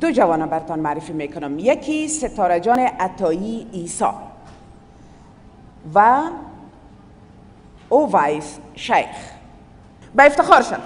دو جوان برتان معرفی می‌کنم. یکی ستاره جان عطایی ایسا و اوویس شیخ. به افتخارشان